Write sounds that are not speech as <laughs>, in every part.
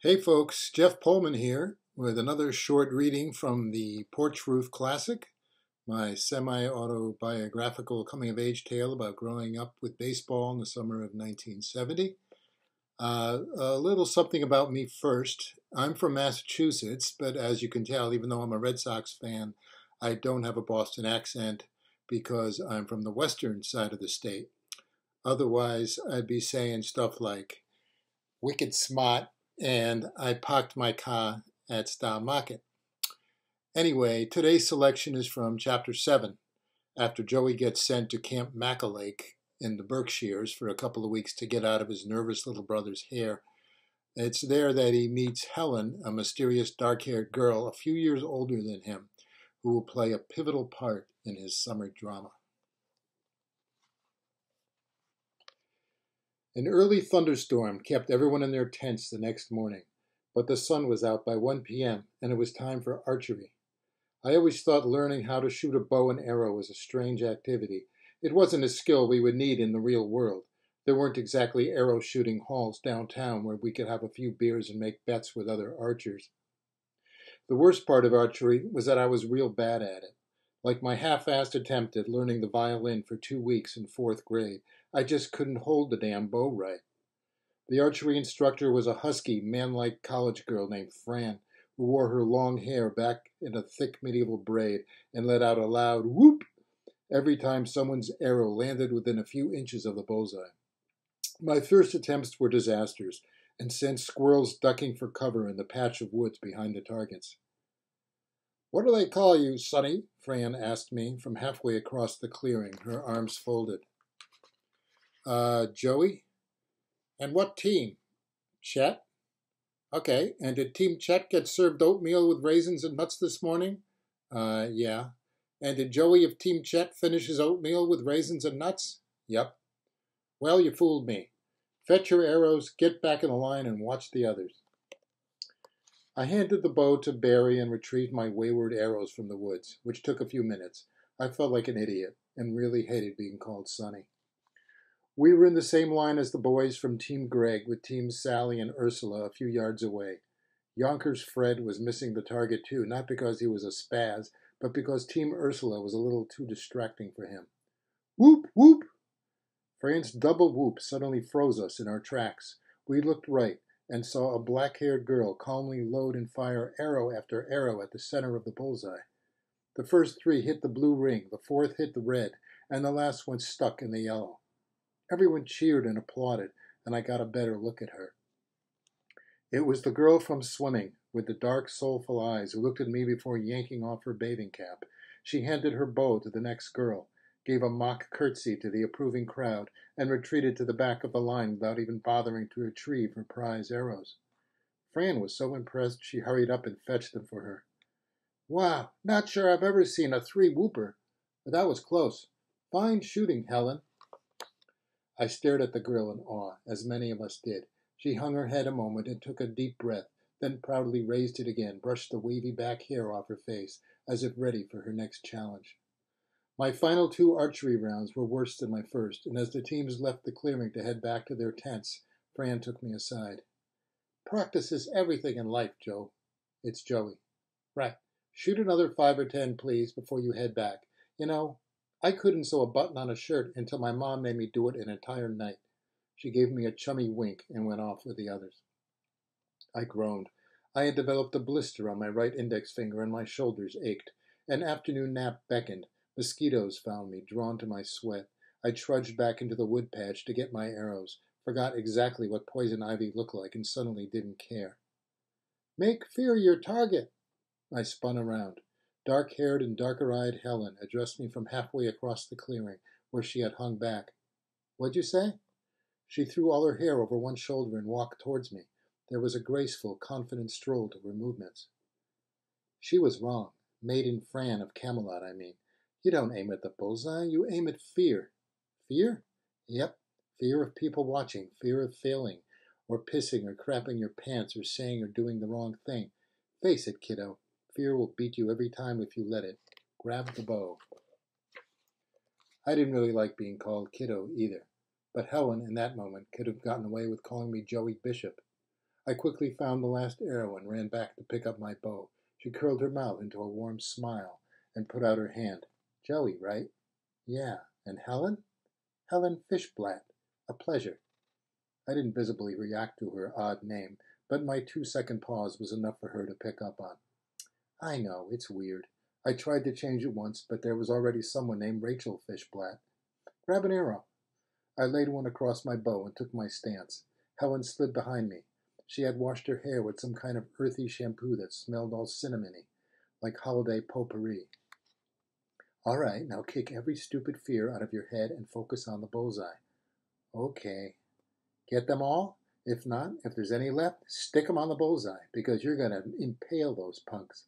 Hey folks, Jeff Polman here with another short reading from the Porch Roof Classic, my semi autobiographical coming of age tale about growing up with baseball in the summer of 1970. Uh, a little something about me first. I'm from Massachusetts, but as you can tell, even though I'm a Red Sox fan, I don't have a Boston accent because I'm from the western side of the state. Otherwise, I'd be saying stuff like wicked smart and I parked my car at Star Market. Anyway, today's selection is from Chapter 7, after Joey gets sent to Camp Mackalake in the Berkshires for a couple of weeks to get out of his nervous little brother's hair. It's there that he meets Helen, a mysterious dark haired girl a few years older than him, who will play a pivotal part in his summer drama. An early thunderstorm kept everyone in their tents the next morning, but the sun was out by 1 p.m. and it was time for archery. I always thought learning how to shoot a bow and arrow was a strange activity. It wasn't a skill we would need in the real world. There weren't exactly arrow shooting halls downtown where we could have a few beers and make bets with other archers. The worst part of archery was that I was real bad at it. Like my half assed attempt at learning the violin for two weeks in fourth grade, I just couldn't hold the damn bow right. The archery instructor was a husky, man-like college girl named Fran, who wore her long hair back in a thick medieval braid and let out a loud whoop every time someone's arrow landed within a few inches of the bullseye. My first attempts were disasters and sent squirrels ducking for cover in the patch of woods behind the targets. What do they call you, Sonny? Fran asked me from halfway across the clearing, her arms folded. Uh, Joey? And what team? Chet? Okay, and did Team Chet get served oatmeal with raisins and nuts this morning? Uh, yeah. And did Joey of Team Chet finish his oatmeal with raisins and nuts? Yep. Well, you fooled me. Fetch your arrows, get back in the line, and watch the others. I handed the bow to Barry and retrieved my wayward arrows from the woods, which took a few minutes. I felt like an idiot and really hated being called Sonny. We were in the same line as the boys from Team Greg with Teams Sally and Ursula a few yards away. Yonkers Fred was missing the target too, not because he was a spaz, but because Team Ursula was a little too distracting for him. Whoop, whoop! Fran's double whoop suddenly froze us in our tracks. We looked right and saw a black haired girl calmly load and fire arrow after arrow at the center of the bullseye. The first three hit the blue ring, the fourth hit the red, and the last one stuck in the yellow. Everyone cheered and applauded, and I got a better look at her. It was the girl from swimming, with the dark, soulful eyes, who looked at me before yanking off her bathing cap. She handed her bow to the next girl, gave a mock curtsy to the approving crowd, and retreated to the back of the line without even bothering to retrieve her prize arrows. Fran was so impressed she hurried up and fetched them for her. Wow, not sure I've ever seen a three whooper, but that was close. Fine shooting, Helen. I stared at the girl in awe, as many of us did. She hung her head a moment and took a deep breath, then proudly raised it again, brushed the wavy back hair off her face, as if ready for her next challenge. My final two archery rounds were worse than my first, and as the teams left the clearing to head back to their tents, Fran took me aside. Practice is everything in life, Joe. It's Joey. Right. Shoot another five or ten, please, before you head back. You know, I couldn't sew a button on a shirt until my mom made me do it an entire night. She gave me a chummy wink and went off with the others. I groaned. I had developed a blister on my right index finger and my shoulders ached. An afternoon nap beckoned. Mosquitoes found me, drawn to my sweat. I trudged back into the wood patch to get my arrows, forgot exactly what poison ivy looked like, and suddenly didn't care. Make fear your target. I spun around. Dark haired and darker eyed Helen addressed me from halfway across the clearing, where she had hung back. What'd you say? She threw all her hair over one shoulder and walked towards me. There was a graceful, confident stroll to her movements. She was wrong. Maiden Fran of Camelot, I mean. You don't aim at the bullseye, you aim at fear. Fear? Yep. Fear of people watching, fear of failing, or pissing or crapping your pants or saying or doing the wrong thing. Face it, kiddo. Fear will beat you every time if you let it. Grab the bow. I didn't really like being called kiddo either, but Helen in that moment could have gotten away with calling me Joey Bishop. I quickly found the last arrow and ran back to pick up my bow. She curled her mouth into a warm smile and put out her hand. Joey, right? Yeah. And Helen? Helen Fishblatt. A pleasure. I didn't visibly react to her odd name, but my two second pause was enough for her to pick up on. I know, it's weird. I tried to change it once, but there was already someone named Rachel Fishblatt. Grab an arrow. I laid one across my bow and took my stance. Helen slid behind me. She had washed her hair with some kind of earthy shampoo that smelled all cinnamony, like holiday potpourri. All right, now kick every stupid fear out of your head and focus on the bullseye. Okay. Get them all? If not, if there's any left, stick 'em on the bullseye, because you're going to impale those punks.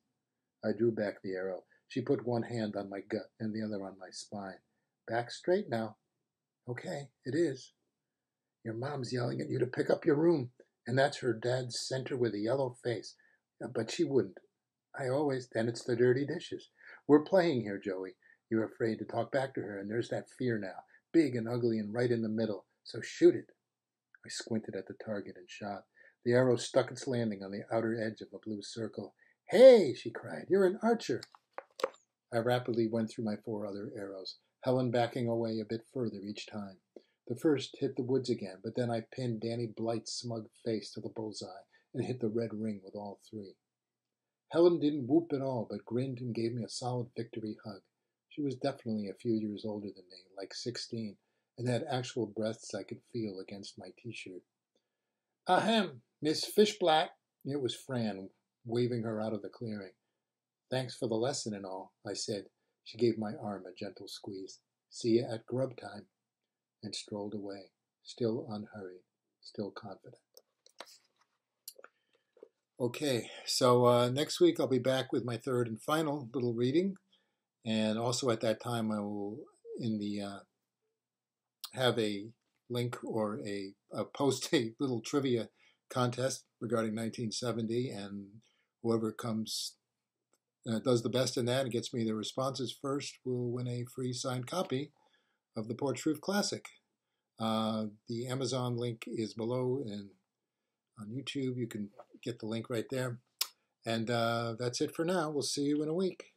I drew back the arrow. She put one hand on my gut and the other on my spine. Back straight now. Okay, it is. Your mom's yelling at you to pick up your room, and that's her dad's center with a yellow face. But she wouldn't. I always, then it's the dirty dishes. We're playing here, Joey. You're afraid to talk back to her, and there's that fear now, big and ugly and right in the middle. So shoot it. I squinted at the target and shot. The arrow stuck its landing on the outer edge of a blue circle. Hey, she cried, you're an archer. I rapidly went through my four other arrows, Helen backing away a bit further each time. The first hit the woods again, but then I pinned Danny Blight's smug face to the bullseye and hit the red ring with all three. Helen didn't whoop at all, but grinned and gave me a solid victory hug. She was definitely a few years older than me, like sixteen, and had actual breasts I could feel against my t-shirt. Ahem, Miss Fishblatt. It was Fran, waving her out of the clearing. Thanks for the lesson and all, I said. She gave my arm a gentle squeeze. See you at grub time, and strolled away, still unhurried, still confident. Okay, so uh, next week I'll be back with my third and final little reading and also at that time, I will in the uh, have a link or a, a post <laughs> a little trivia contest regarding 1970, and whoever comes uh, does the best in that and gets me the responses first will win a free signed copy of the Porch Roof Classic. Uh, the Amazon link is below, and on YouTube you can get the link right there. And uh, that's it for now. We'll see you in a week.